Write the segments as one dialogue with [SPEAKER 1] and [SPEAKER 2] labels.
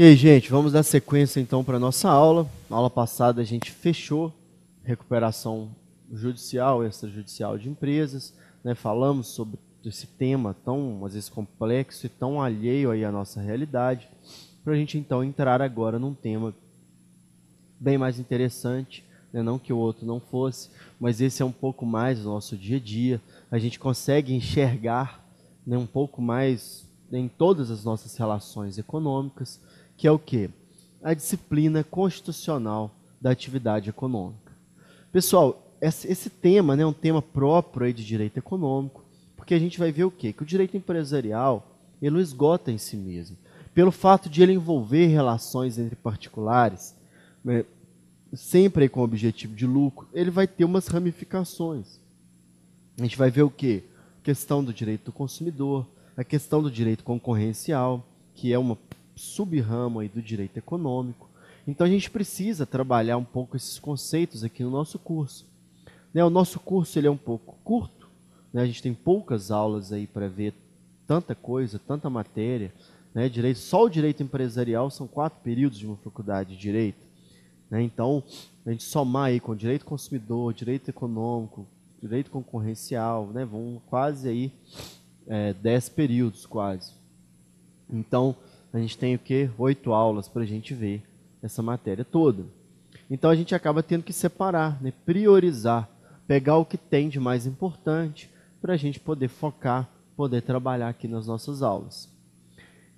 [SPEAKER 1] E aí, gente, vamos dar sequência então para a nossa aula. Na aula passada a gente fechou recuperação judicial, extrajudicial de empresas, né? falamos sobre esse tema tão, às vezes, complexo e tão alheio aí à nossa realidade, para a gente então entrar agora num tema bem mais interessante, né? não que o outro não fosse, mas esse é um pouco mais do nosso dia a dia, a gente consegue enxergar né, um pouco mais em todas as nossas relações econômicas, que é o que? A disciplina constitucional da atividade econômica. Pessoal, esse tema né, é um tema próprio aí de direito econômico, porque a gente vai ver o quê? Que o direito empresarial ele não esgota em si mesmo. Pelo fato de ele envolver relações entre particulares, né, sempre com o objetivo de lucro, ele vai ter umas ramificações. A gente vai ver o quê? A questão do direito do consumidor, a questão do direito concorrencial, que é uma sub-ramo aí do direito econômico. Então a gente precisa trabalhar um pouco esses conceitos aqui no nosso curso. Né, o nosso curso ele é um pouco curto, né, a gente tem poucas aulas aí para ver tanta coisa, tanta matéria. Né, direito, só o direito empresarial são quatro períodos de uma faculdade de direito. Né, então, a gente somar aí com direito consumidor, direito econômico, direito concorrencial, né, vão quase aí é, dez períodos quase. Então, a gente tem o que? Oito aulas para a gente ver essa matéria toda. Então a gente acaba tendo que separar, né? priorizar, pegar o que tem de mais importante para a gente poder focar, poder trabalhar aqui nas nossas aulas.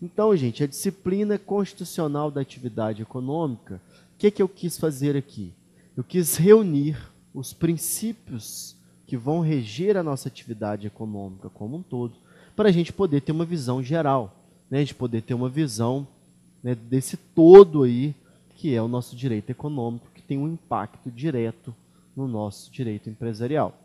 [SPEAKER 1] Então, gente, a disciplina constitucional da atividade econômica, o que, que eu quis fazer aqui? Eu quis reunir os princípios que vão reger a nossa atividade econômica como um todo, para a gente poder ter uma visão geral né, gente poder ter uma visão né, desse todo aí, que é o nosso direito econômico, que tem um impacto direto no nosso direito empresarial.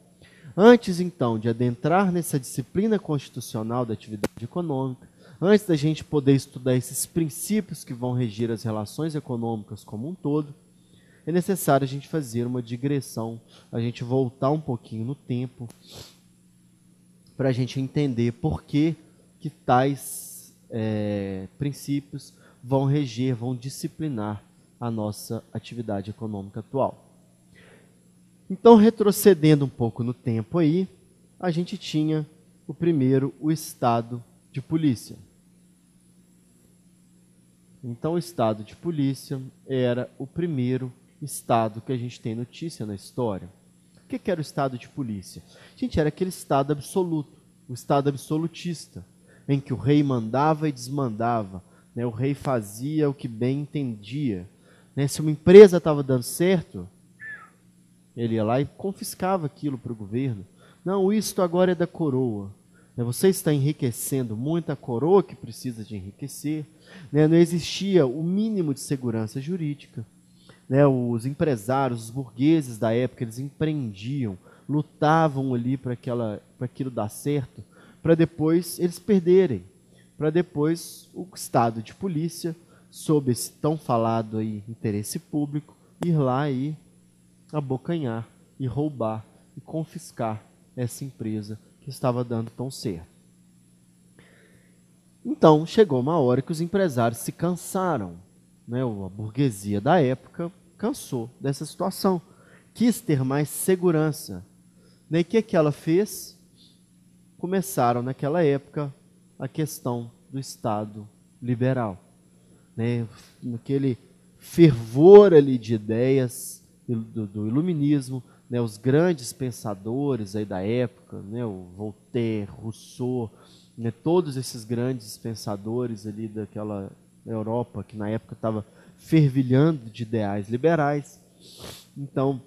[SPEAKER 1] Antes, então, de adentrar nessa disciplina constitucional da atividade econômica, antes da gente poder estudar esses princípios que vão regir as relações econômicas como um todo, é necessário a gente fazer uma digressão, a gente voltar um pouquinho no tempo, para a gente entender por que, que tais é, princípios vão reger, vão disciplinar a nossa atividade econômica atual. Então, retrocedendo um pouco no tempo aí, a gente tinha o primeiro, o estado de polícia. Então, o estado de polícia era o primeiro estado que a gente tem notícia na história. O que era o estado de polícia? Gente, era aquele estado absoluto, o estado absolutista em que o rei mandava e desmandava. Né? O rei fazia o que bem entendia. Né? Se uma empresa estava dando certo, ele ia lá e confiscava aquilo para o governo. Não, isto agora é da coroa. Né? Você está enriquecendo muito a coroa que precisa de enriquecer. Né? Não existia o mínimo de segurança jurídica. Né? Os empresários, os burgueses da época, eles empreendiam, lutavam ali para aquilo dar certo para depois eles perderem, para depois o estado de polícia, sob esse tão falado aí interesse público, ir lá e abocanhar e roubar e confiscar essa empresa que estava dando tão certo. Então chegou uma hora que os empresários se cansaram, né? a burguesia da época cansou dessa situação, quis ter mais segurança. Né? E o que, é que ela fez? Começaram naquela época a questão do Estado liberal. Né? Naquele fervor ali de ideias do, do iluminismo, né? os grandes pensadores aí da época, né? o Voltaire, Rousseau, né? todos esses grandes pensadores ali daquela Europa que na época estava fervilhando de ideais liberais. Então,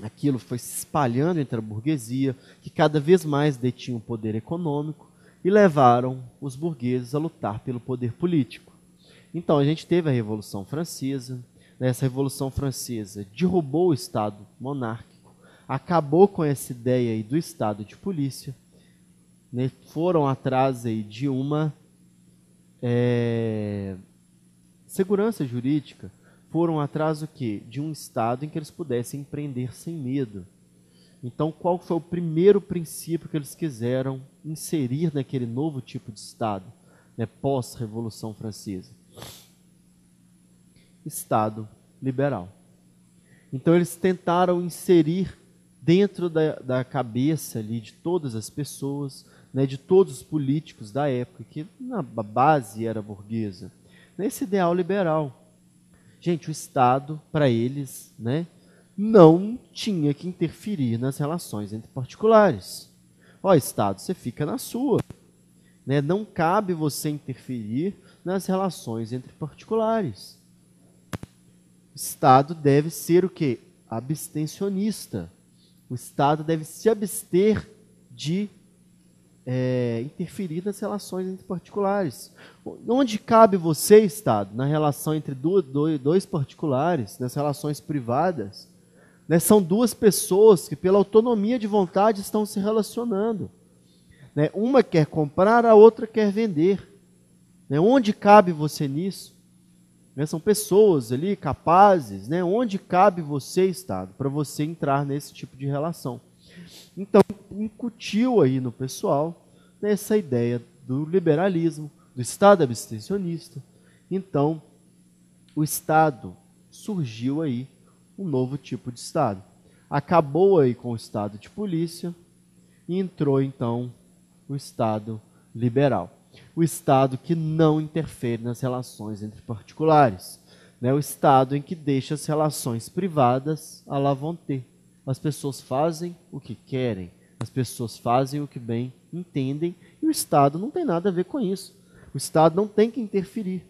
[SPEAKER 1] aquilo foi se espalhando entre a burguesia, que cada vez mais detinha o poder econômico, e levaram os burgueses a lutar pelo poder político. Então a gente teve a Revolução Francesa, essa Revolução Francesa derrubou o Estado monárquico, acabou com essa ideia aí do Estado de polícia, né? foram atrás aí de uma é, segurança jurídica, foram atrás do quê? De um estado em que eles pudessem empreender sem medo. Então, qual foi o primeiro princípio que eles quiseram inserir naquele novo tipo de estado, né, pós-Revolução Francesa? Estado liberal. Então eles tentaram inserir dentro da, da cabeça ali de todas as pessoas, né, de todos os políticos da época, que na base era burguesa, nesse ideal liberal. Gente, o Estado, para eles, né, não tinha que interferir nas relações entre particulares. Ó, Estado, você fica na sua. Né? Não cabe você interferir nas relações entre particulares. O Estado deve ser o quê? Abstencionista. O Estado deve se abster de é, interferir nas relações entre particulares. Onde cabe você, Estado, na relação entre dois, particulares, nas relações privadas? Né? São duas pessoas que, pela autonomia de vontade, estão se relacionando. Né? Uma quer comprar, a outra quer vender. Né? Onde cabe você nisso? Né? São pessoas ali capazes. Né? Onde cabe você, Estado, para você entrar nesse tipo de relação? Então, incutiu aí no pessoal né, essa ideia do liberalismo, do Estado abstencionista. Então, o Estado surgiu aí um novo tipo de Estado. Acabou aí com o Estado de polícia e entrou então o Estado liberal. O Estado que não interfere nas relações entre particulares. Né? O Estado em que deixa as relações privadas a lá vão ter. As pessoas fazem o que querem, as pessoas fazem o que bem entendem e o Estado não tem nada a ver com isso. O Estado não tem que interferir.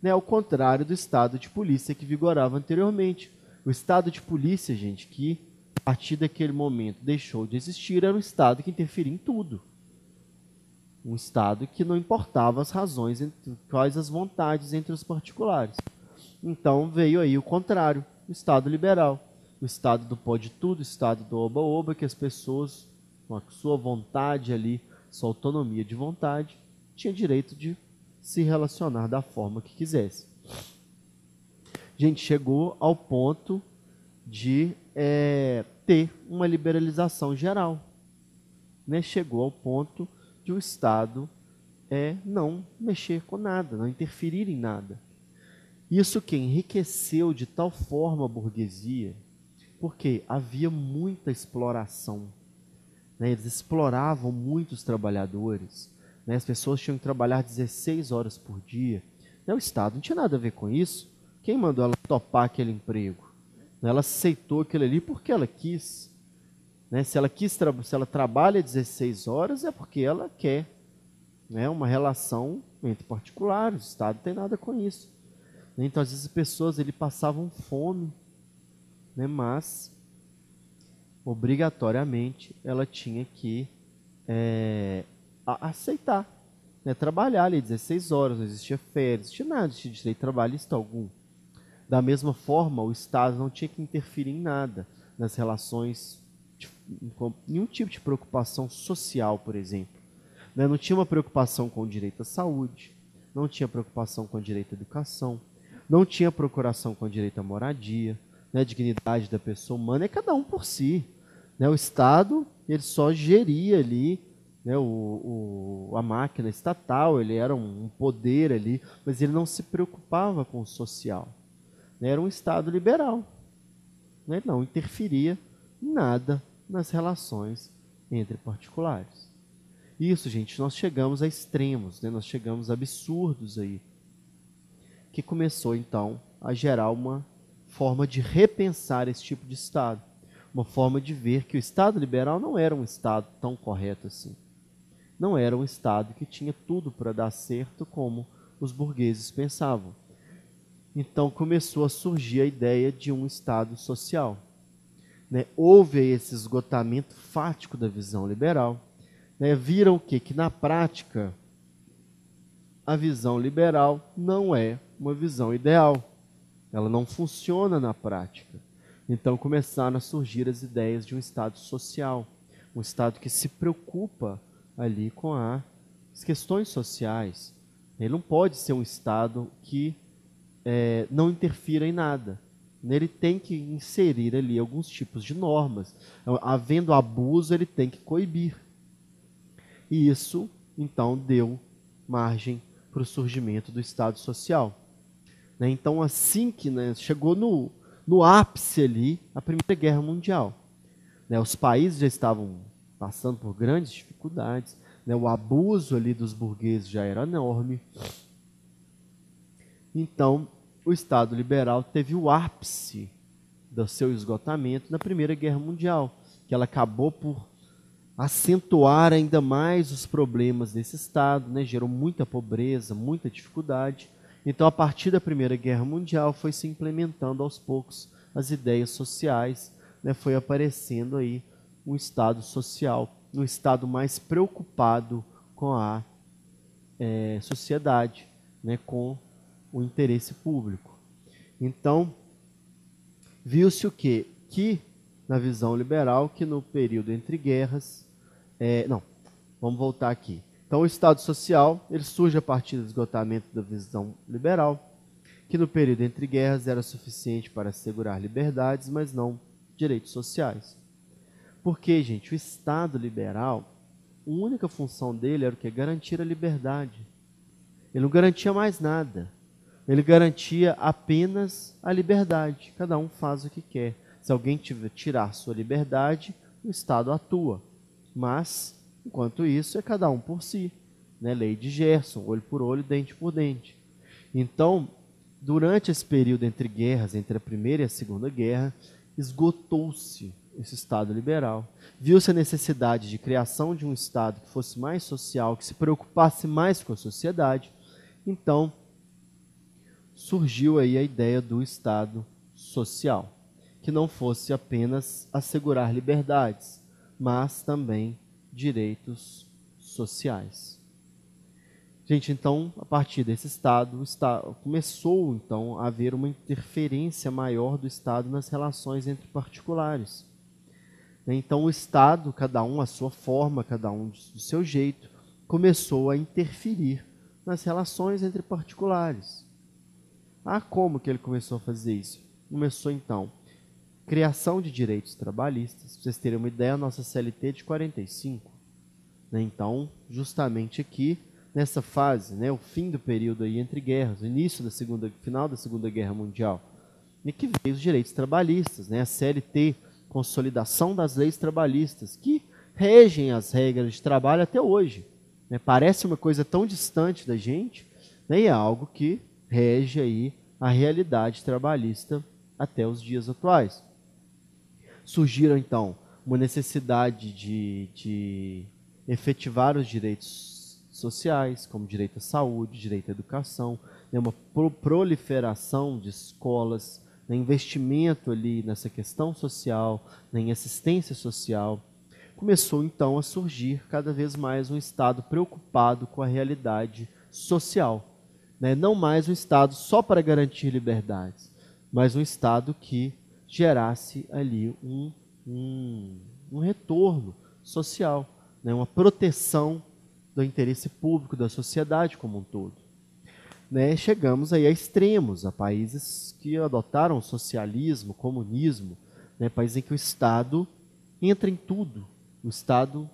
[SPEAKER 1] Né? Ao contrário do Estado de polícia que vigorava anteriormente. O Estado de polícia, gente, que a partir daquele momento deixou de existir, era um Estado que interferia em tudo um Estado que não importava as razões, quais as vontades entre os particulares. Então veio aí o contrário, o Estado liberal, o Estado do pode tudo, o Estado do oba-oba, que as pessoas, com a sua vontade ali, sua autonomia de vontade, tinha direito de se relacionar da forma que quisesse. Gente, chegou ao ponto de é, ter uma liberalização geral. Né? Chegou ao ponto que o Estado é não mexer com nada, não interferir em nada. Isso que enriqueceu de tal forma a burguesia, porque havia muita exploração. Né? Eles exploravam muitos trabalhadores. Né? As pessoas tinham que trabalhar 16 horas por dia. Né? O Estado não tinha nada a ver com isso. Quem mandou ela topar aquele emprego? Ela aceitou aquilo ali porque ela quis. Né? Se, ela quis se ela trabalha 16 horas, é porque ela quer né? uma relação entre particulares. O Estado não tem nada com isso. Então, às vezes, as pessoas ele, passavam fome, né? mas, obrigatoriamente, ela tinha que é, aceitar. Né? Trabalhar ali 16 horas, não existia férias, não existia nada, não existia direito trabalhista algum. Da mesma forma, o Estado não tinha que interferir em nada nas relações nenhum tipo de preocupação social, por exemplo. Né? Não tinha uma preocupação com o direito à saúde, não tinha preocupação com o direito à educação, não tinha procuração com o direito à moradia, né? dignidade da pessoa humana, é cada um por si. Né? O Estado ele só geria ali né? o, o, a máquina estatal, ele era um poder ali, mas ele não se preocupava com o social. Né? Era um Estado liberal. Né? Ele não interferia nada nas relações entre particulares. Isso, gente, nós chegamos a extremos, né? nós chegamos a absurdos aí, que começou então a gerar uma forma de repensar esse tipo de Estado, uma forma de ver que o Estado liberal não era um Estado tão correto assim. Não era um Estado que tinha tudo para dar certo como os burgueses pensavam. Então começou a surgir a ideia de um Estado social né, houve esse esgotamento fático da visão liberal, né, viram o quê? Que na prática a visão liberal não é uma visão ideal. Ela não funciona na prática. Então começaram a surgir as ideias de um Estado social, um Estado que se preocupa ali com a, as questões sociais. Ele não pode ser um Estado que é, não interfira em nada ele tem que inserir ali alguns tipos de normas. Havendo abuso, ele tem que coibir. E isso, então, deu margem para o surgimento do Estado Social. Né? Então, assim que né, chegou no, no ápice ali a Primeira Guerra Mundial. Né? Os países já estavam passando por grandes dificuldades, né? o abuso ali dos burgueses já era enorme. Então, o Estado liberal teve o ápice do seu esgotamento na Primeira Guerra Mundial, que ela acabou por acentuar ainda mais os problemas desse Estado, né? gerou muita pobreza, muita dificuldade. Então, a partir da Primeira Guerra Mundial, foi se implementando aos poucos as ideias sociais, né? foi aparecendo aí um Estado social, um Estado mais preocupado com a é, sociedade, né? com o interesse público. Então, viu-se o quê? Que, na visão liberal, que no período entre guerras, é, não, vamos voltar aqui. Então, o Estado Social ele surge a partir do esgotamento da visão liberal, que no período entre guerras era suficiente para assegurar liberdades, mas não direitos sociais. Porque, gente, o Estado liberal, a única função dele era o que? Garantir a liberdade. Ele não garantia mais nada. Ele garantia apenas a liberdade. Cada um faz o que quer. Se alguém tirar sua liberdade, o Estado atua. Mas, enquanto isso, é cada um por si. Né? Lei de Gerson, olho por olho, dente por dente. Então, durante esse período entre guerras, entre a Primeira e a Segunda Guerra, esgotou-se esse Estado liberal. Viu-se a necessidade de criação de um Estado que fosse mais social, que se preocupasse mais com a sociedade. Então, surgiu aí a ideia do Estado social, que não fosse apenas assegurar liberdades, mas também direitos sociais. Gente, então, a partir desse Estado, começou então a haver uma interferência maior do Estado nas relações entre particulares. Então, o Estado, cada um a sua forma, cada um do seu jeito, começou a interferir nas relações entre particulares. Ah, como que ele começou a fazer isso? Começou então criação de direitos trabalhistas. Para vocês terem uma ideia, a nossa CLT é de 45. Né? Então, justamente aqui, nessa fase, né, o fim do período aí entre guerras, o início da segunda, final da Segunda Guerra Mundial, e que veio os direitos trabalhistas, né, a CLT, consolidação das leis trabalhistas, que regem as regras de trabalho até hoje. Né? Parece uma coisa tão distante da gente, né, e é algo que rege aí a realidade trabalhista até os dias atuais surgiram então uma necessidade de, de efetivar os direitos sociais, como direito à saúde, direito à educação, né, uma pro proliferação de escolas, né, investimento ali nessa questão social, né, em assistência social. Começou então a surgir cada vez mais um Estado preocupado com a realidade social. Né, não mais um Estado só para garantir liberdades, mas um Estado que gerasse ali um, um, um retorno social, né? uma proteção do interesse público da sociedade como um todo. Né? Chegamos aí a extremos, a países que adotaram socialismo, comunismo, né? países em que o Estado entra em tudo, o Estado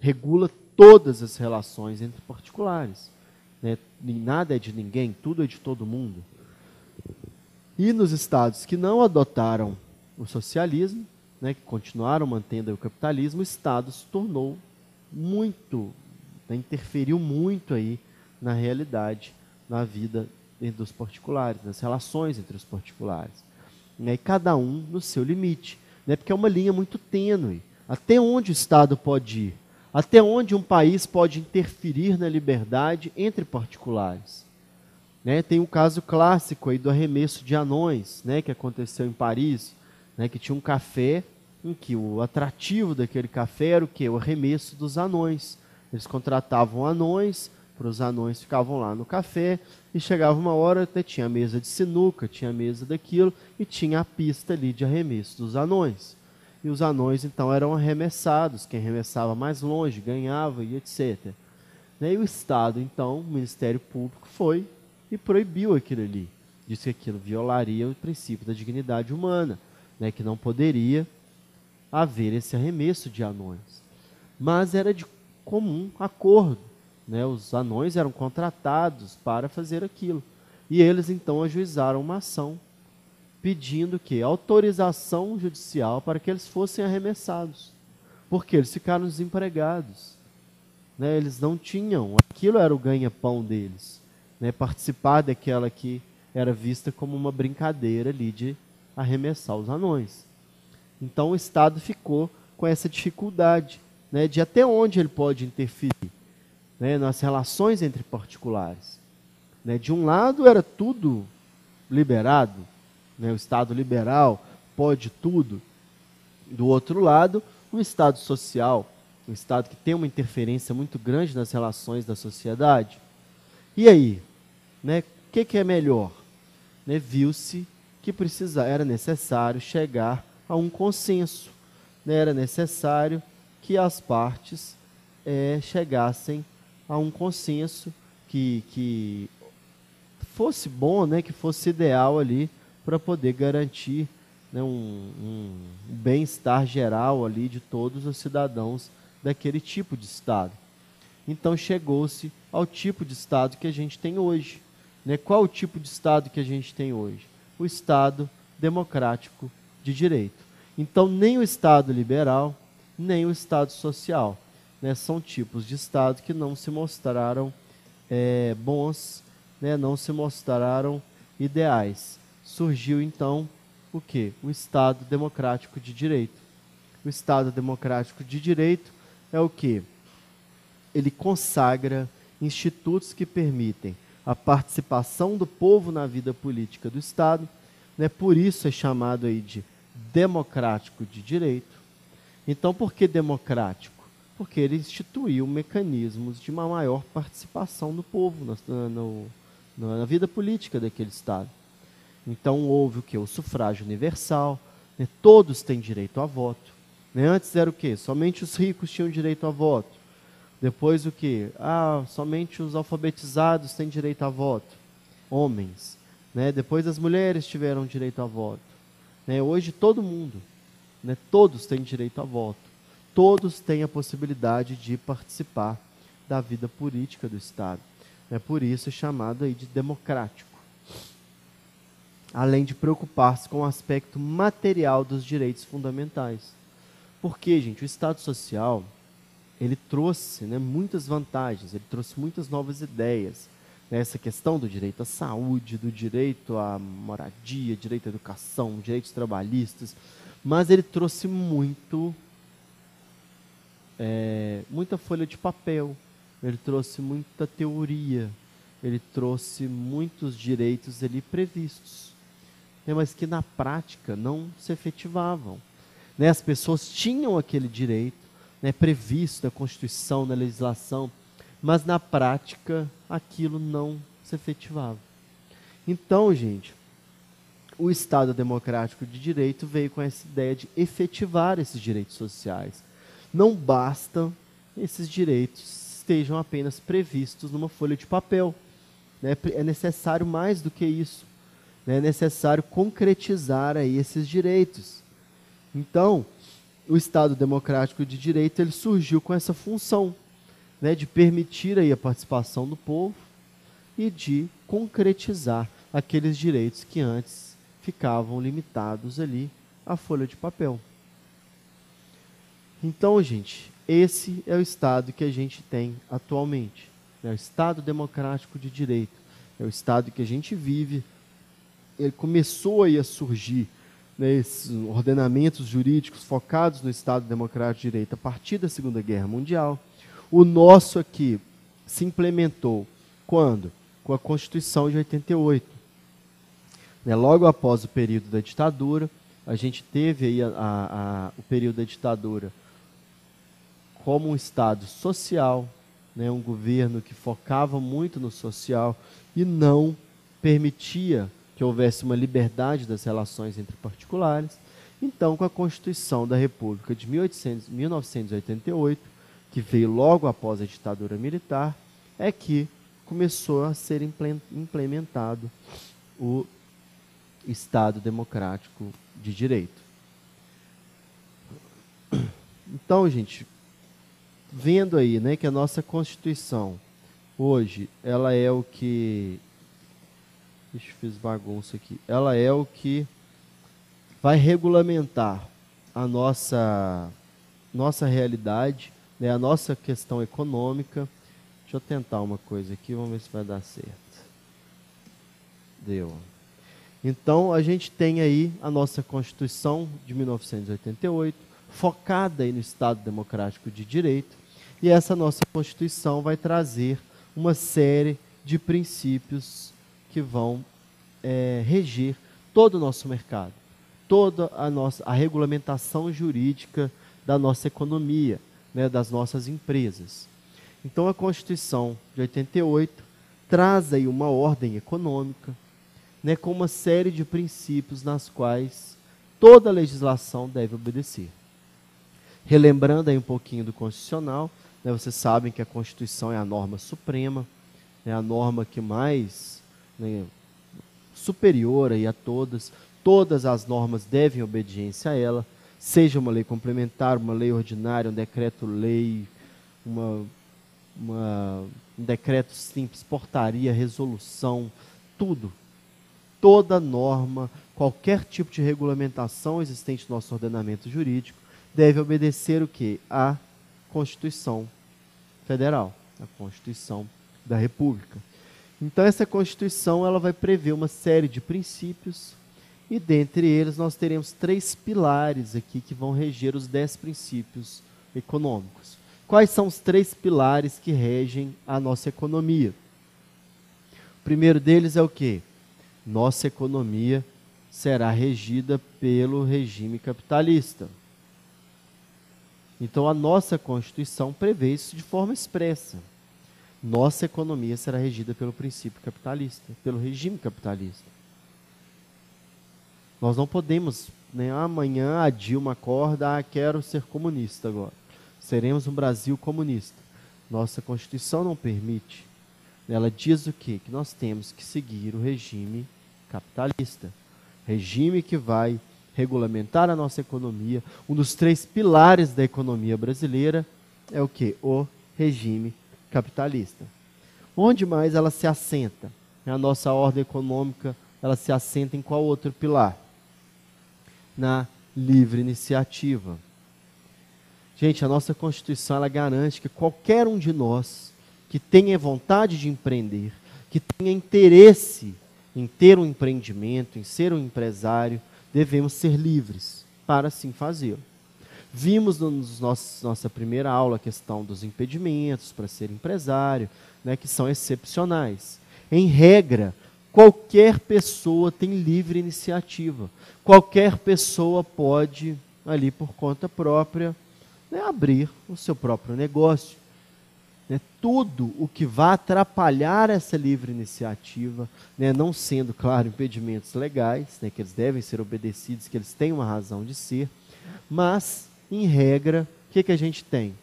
[SPEAKER 1] regula todas as relações entre particulares. Né? Nada é de ninguém, tudo é de todo mundo. E nos estados que não adotaram o socialismo, né, que continuaram mantendo o capitalismo, o Estado se tornou muito, né, interferiu muito aí na realidade, na vida dos particulares, nas relações entre os particulares. Né, e cada um no seu limite, né, porque é uma linha muito tênue. Até onde o Estado pode ir? Até onde um país pode interferir na liberdade entre particulares? Né? Tem um caso clássico aí do arremesso de anões, né, que aconteceu em Paris, né, que tinha um café em que o atrativo daquele café era o que? O arremesso dos anões. Eles contratavam anões, para os anões ficavam lá no café, e chegava uma hora, até tinha mesa de sinuca, tinha mesa daquilo, e tinha a pista ali de arremesso dos anões. E os anões então eram arremessados, quem arremessava mais longe ganhava e etc. E o Estado, então, o Ministério Público foi e proibiu aquilo ali. Disse que aquilo violaria o princípio da dignidade humana, né, que não poderia haver esse arremesso de anões. Mas era de comum acordo. Né, os anões eram contratados para fazer aquilo. E eles então ajuizaram uma ação pedindo que autorização judicial para que eles fossem arremessados, porque eles ficaram desempregados. Né? Eles não tinham, aquilo era o ganha-pão deles, né? participar daquela que era vista como uma brincadeira ali de arremessar os anões. Então o Estado ficou com essa dificuldade né, de até onde ele pode interferir né, nas relações entre particulares. Né, de um lado era tudo liberado, né, o Estado liberal pode tudo. Do outro lado, o Estado social, um Estado que tem uma interferência muito grande nas relações da sociedade. E aí, né, o que, que é melhor? Né, Viu-se que precisa, era necessário chegar a um consenso, né, era necessário que as partes é, chegassem a um consenso que, que fosse bom, né, que fosse ideal ali para poder garantir né, um, um bem-estar geral ali de todos os cidadãos daquele tipo de Estado. Então chegou-se ao tipo de Estado que a gente tem hoje. Né? Qual o tipo de Estado que a gente tem hoje? O Estado democrático de direito. Então, nem o Estado liberal, nem o Estado social. Né? São tipos de Estado que não se mostraram é, bons, né? não se mostraram ideais surgiu então o que? O Estado Democrático de Direito. O Estado Democrático de Direito é o que? Ele consagra institutos que permitem a participação do povo na vida política do Estado, né? por isso é chamado aí de democrático de direito. Então, por que democrático? Porque ele instituiu mecanismos de uma maior participação do povo na, na, na vida política daquele Estado. Então houve o que? O sufrágio universal, né? todos têm direito a voto. Né? Antes era o que? Somente os ricos tinham direito a voto. Depois o que? Ah, somente os alfabetizados têm direito a voto. Homens. Né? Depois as mulheres tiveram direito a voto. Né? Hoje todo mundo, né? todos têm direito a voto. Todos têm a possibilidade de participar da vida política do Estado. É por isso é chamado aí de democrático além de preocupar-se com o aspecto material dos direitos fundamentais. Porque, gente, o Estado Social ele trouxe né, muitas vantagens, ele trouxe muitas novas ideias. Essa questão do direito à saúde, do direito à moradia, direito à educação, direitos trabalhistas, mas ele trouxe muito, é, muita folha de papel, ele trouxe muita teoria, ele trouxe muitos direitos ali previstos né, mas que na prática não se efetivavam. Né, as pessoas tinham aquele direito né, previsto na Constituição, na legislação, mas na prática aquilo não se efetivava. Então, gente, o Estado Democrático de Direito veio com essa ideia de efetivar esses direitos sociais. Não basta esses direitos estejam apenas previstos numa folha de papel. Né? É necessário mais do que isso né, é necessário concretizar aí esses direitos. Então, o Estado Democrático de Direito ele surgiu com essa função né, de permitir aí a participação do povo e de concretizar aqueles direitos que antes ficavam limitados ali à folha de papel. Então, gente, esse é o Estado que a gente tem atualmente. É o Estado Democrático de Direito. É o Estado que a gente vive ele começou aí a surgir né, esses ordenamentos jurídicos focados no Estado Democrático de Direito a partir da Segunda Guerra Mundial. O nosso aqui se implementou quando? Com a Constituição de 88. Né, logo após o período da ditadura, a gente teve aí a, a, a, o período da ditadura como um Estado social, né, um governo que focava muito no social e não permitia que houvesse uma liberdade das relações entre particulares. Então, com a Constituição da República de 1800, 1988, que veio logo após a ditadura militar, é que começou a ser implementado o Estado Democrático de Direito. Então, gente, vendo aí, né, que a nossa Constituição hoje ela é o que Ixi, fiz bagunça aqui. Ela é o que vai regulamentar a nossa, nossa realidade, né, a nossa questão econômica. Deixa eu tentar uma coisa aqui, vamos ver se vai dar certo. Deu. Então, a gente tem aí a nossa Constituição de 1988, focada aí no Estado Democrático de Direito, e essa nossa Constituição vai trazer uma série de princípios que vão é, reger todo o nosso mercado, toda a nossa a regulamentação jurídica da nossa economia, né, das nossas empresas. Então a Constituição de 88 traz aí uma ordem econômica, né, com uma série de princípios nas quais toda legislação deve obedecer. Relembrando aí um pouquinho do constitucional, né, vocês sabem que a Constituição é a norma suprema, é a norma que mais né, superior aí a todas. Todas as normas devem obediência a ela, seja uma lei complementar, uma lei ordinária, um decreto-lei, uma, uma, um decreto simples, portaria, resolução, tudo. Toda norma, qualquer tipo de regulamentação existente no nosso ordenamento jurídico deve obedecer o que? A Constituição Federal, a Constituição da República. Então essa Constituição ela vai prever uma série de princípios e dentre eles nós teremos três pilares aqui que vão reger os dez princípios econômicos. Quais são os três pilares que regem a nossa economia? O primeiro deles é o que? Nossa economia será regida pelo regime capitalista. Então a nossa Constituição prevê isso de forma expressa nossa economia será regida pelo princípio capitalista, pelo regime capitalista. Nós não podemos, nem né, amanhã a Dilma acorda, ah, quero ser comunista agora. Seremos um Brasil comunista. Nossa Constituição não permite. Ela diz o quê? Que nós temos que seguir o regime capitalista. Regime que vai regulamentar a nossa economia. Um dos três pilares da economia brasileira é o que? O regime capitalista. Onde mais ela se assenta? A nossa ordem econômica, ela se assenta em qual outro pilar? Na livre iniciativa. Gente, a nossa Constituição ela garante que qualquer um de nós que tenha vontade de empreender, que tenha interesse em ter um empreendimento, em ser um empresário, devemos ser livres para assim fazê-lo. Vimos na no nossa primeira aula a questão dos impedimentos para ser empresário, né, que são excepcionais. Em regra, qualquer pessoa tem livre iniciativa. Qualquer pessoa pode, ali por conta própria, né, abrir o seu próprio negócio. Né, tudo o que vai atrapalhar essa livre iniciativa, né, não sendo, claro, impedimentos legais, né, que eles devem ser obedecidos, que eles têm uma razão de ser, mas em regra, o que, que a gente tem?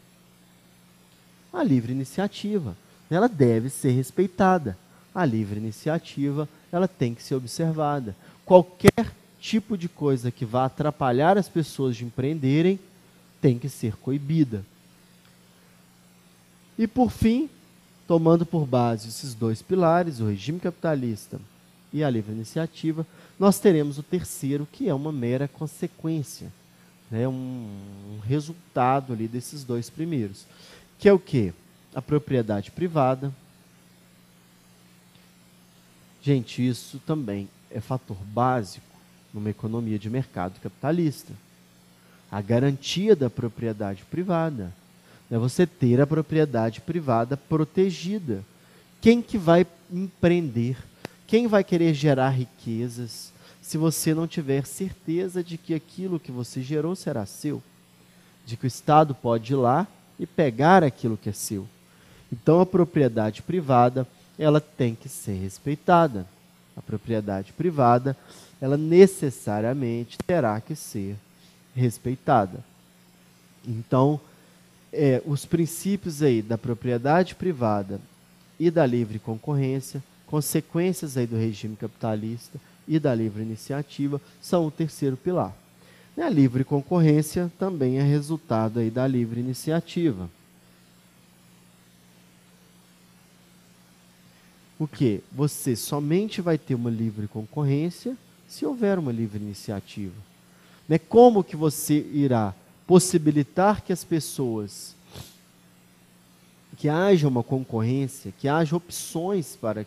[SPEAKER 1] A livre iniciativa. Ela deve ser respeitada. A livre iniciativa, ela tem que ser observada. Qualquer tipo de coisa que vá atrapalhar as pessoas de empreenderem tem que ser coibida. E por fim, tomando por base esses dois pilares, o regime capitalista e a livre iniciativa, nós teremos o terceiro, que é uma mera consequência né, um, um resultado ali desses dois primeiros, que é o que? A propriedade privada. Gente, isso também é fator básico numa economia de mercado capitalista. A garantia da propriedade privada. É você ter a propriedade privada protegida. Quem que vai empreender? Quem vai querer gerar riquezas? Se você não tiver certeza de que aquilo que você gerou será seu, de que o Estado pode ir lá e pegar aquilo que é seu. Então a propriedade privada, ela tem que ser respeitada. A propriedade privada, ela necessariamente terá que ser respeitada. Então, é, os princípios aí da propriedade privada e da livre concorrência, consequências aí do regime capitalista, e da livre iniciativa são o terceiro pilar. A livre concorrência também é resultado aí da livre iniciativa. o que? Você somente vai ter uma livre concorrência se houver uma livre iniciativa. Né? Como que você irá possibilitar que as pessoas que haja uma concorrência, que haja opções para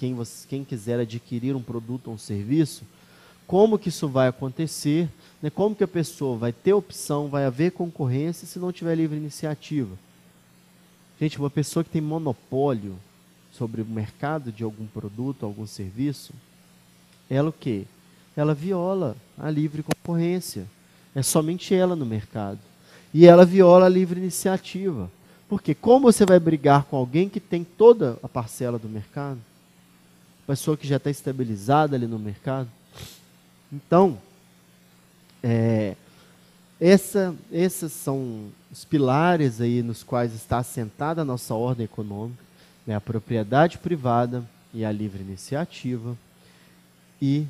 [SPEAKER 1] quem, você, quem quiser adquirir um produto ou um serviço, como que isso vai acontecer, né? como que a pessoa vai ter opção, vai haver concorrência se não tiver livre iniciativa. Gente, uma pessoa que tem monopólio sobre o mercado de algum produto, algum serviço, ela o quê? Ela viola a livre concorrência. É somente ela no mercado. E ela viola a livre iniciativa. Porque como você vai brigar com alguém que tem toda a parcela do mercado? Pessoa que já está estabilizada ali no mercado? Então, é, essa, esses são os pilares aí nos quais está assentada a nossa ordem econômica, né, a propriedade privada e a livre iniciativa. E,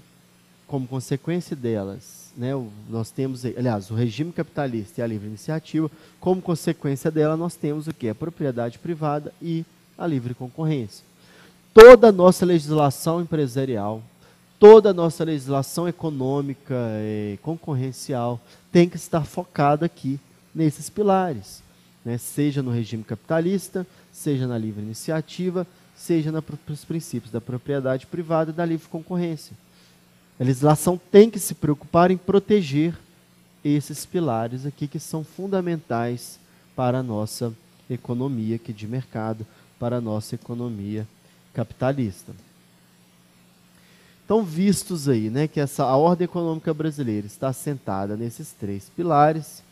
[SPEAKER 1] como consequência delas, né, nós temos, aliás, o regime capitalista e a livre iniciativa, como consequência dela, nós temos o que? A propriedade privada e a livre concorrência. Toda a nossa legislação empresarial, toda a nossa legislação econômica e concorrencial tem que estar focada aqui nesses pilares, né? seja no regime capitalista, seja na livre iniciativa, seja nos princípios da propriedade privada e da livre concorrência. A legislação tem que se preocupar em proteger esses pilares aqui que são fundamentais para a nossa economia aqui de mercado, para a nossa economia capitalista. Então, vistos aí, né, que essa a ordem econômica brasileira está assentada nesses três pilares,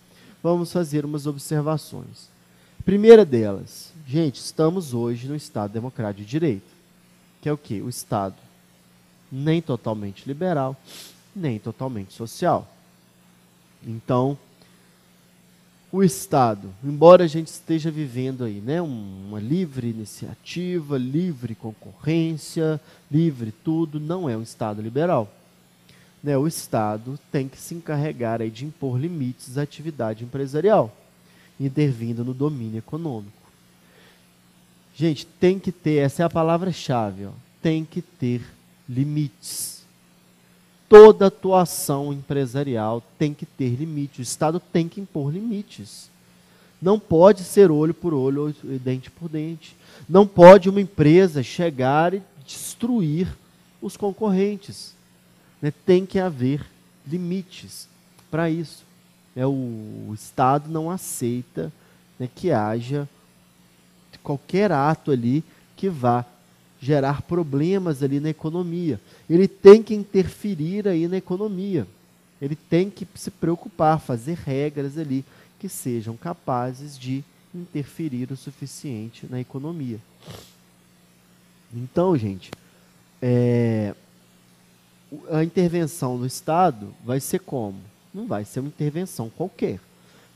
[SPEAKER 1] vamos fazer umas observações. Primeira delas, gente, estamos hoje no Estado democrático de direito, que é o que? O Estado nem totalmente liberal, nem totalmente social. Então, o Estado, embora a gente esteja vivendo aí, né, uma livre iniciativa, livre concorrência, livre tudo, não é um Estado liberal. Né, o Estado tem que se encarregar aí de impor limites à atividade empresarial, intervindo no domínio econômico. Gente, tem que ter, essa é a palavra-chave, tem que ter limites toda atuação empresarial tem que ter limite. O Estado tem que impor limites. Não pode ser olho por olho e dente por dente. Não pode uma empresa chegar e destruir os concorrentes. Né? Tem que haver limites para isso. É, o, o Estado não aceita né, que haja qualquer ato ali que vá gerar problemas ali na economia. Ele tem que interferir aí na economia. Ele tem que se preocupar, fazer regras ali que sejam capazes de interferir o suficiente na economia. Então, gente, é, a intervenção do Estado vai ser como? Não vai ser uma intervenção qualquer.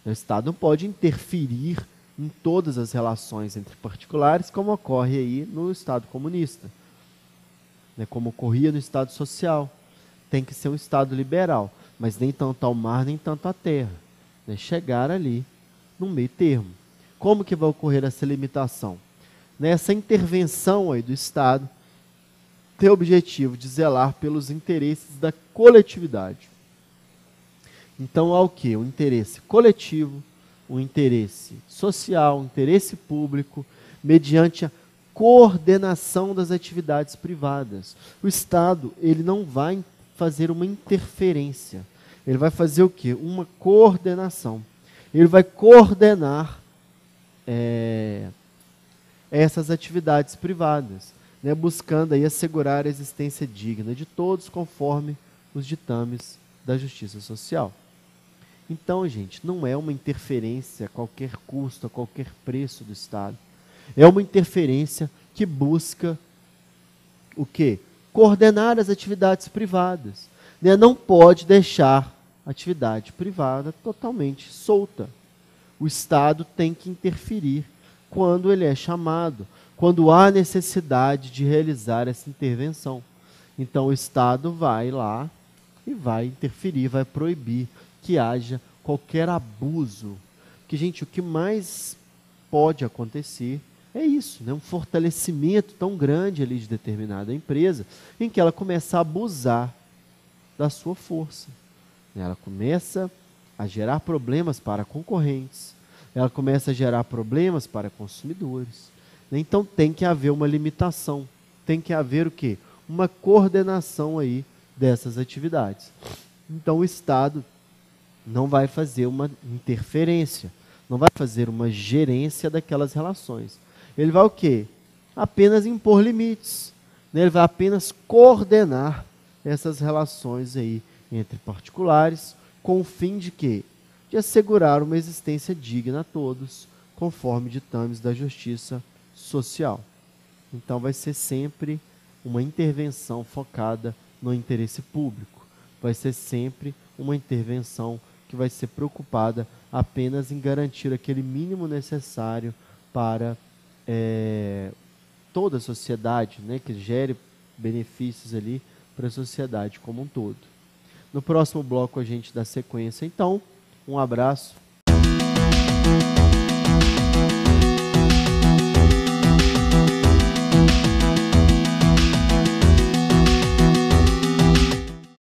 [SPEAKER 1] O Estado não pode interferir em todas as relações entre particulares, como ocorre aí no Estado comunista, né, como ocorria no Estado social. Tem que ser um Estado liberal, mas nem tanto ao mar, nem tanto à terra. Né, chegar ali no meio termo. Como que vai ocorrer essa limitação? Nessa intervenção aí do Estado, tem o objetivo de zelar pelos interesses da coletividade. Então há o que? O interesse coletivo, o interesse social, o interesse público, mediante a coordenação das atividades privadas. O Estado, ele não vai fazer uma interferência. Ele vai fazer o quê? Uma coordenação. Ele vai coordenar é, essas atividades privadas, né, buscando aí assegurar a existência digna de todos conforme os ditames da justiça social. Então, gente, não é uma interferência a qualquer custo, a qualquer preço do Estado. É uma interferência que busca o quê? Coordenar as atividades privadas. Né? Não pode deixar a atividade privada totalmente solta. O Estado tem que interferir quando ele é chamado, quando há necessidade de realizar essa intervenção. Então o Estado vai lá e vai interferir, vai proibir que haja qualquer abuso. Que, gente, o que mais pode acontecer é isso, né? um fortalecimento tão grande ali de determinada empresa, em que ela começa a abusar da sua força. Ela começa a gerar problemas para concorrentes, ela começa a gerar problemas para consumidores. Então tem que haver uma limitação, tem que haver o quê? Uma coordenação aí dessas atividades. Então o Estado não vai fazer uma interferência, não vai fazer uma gerência daquelas relações. Ele vai o quê? Apenas impor limites. Né? Ele vai apenas coordenar essas relações aí entre particulares, com o fim de quê? De assegurar uma existência digna a todos, conforme ditames da justiça social. Então vai ser sempre uma intervenção focada no interesse público. Vai ser sempre uma intervenção que vai ser preocupada apenas em garantir aquele mínimo necessário para é, toda a sociedade, né, que gere benefícios ali para a sociedade como um todo. No próximo bloco a gente dá sequência, então. Um abraço